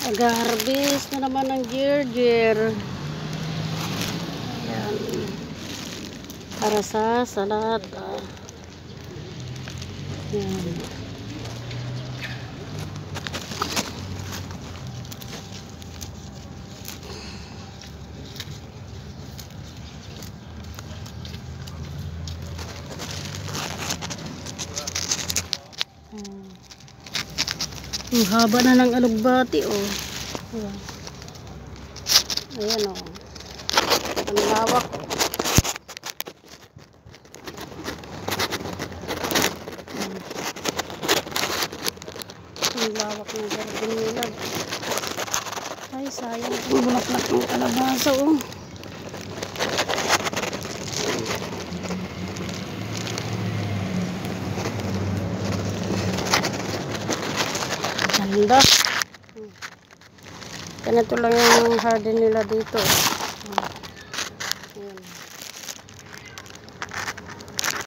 Nag-harvest na naman ng ginger. Ayan. Para sa salad. ah. Ayan. Ayan. Ang haba na ng alugbati, oh. Ayan. Ayan, oh. Ang lawak. Ang lawak ng garden nila. Ay, sayang. Ang bulaklak ng kalabasa, oh. Hmm. Ganito lang yung garden nila dito.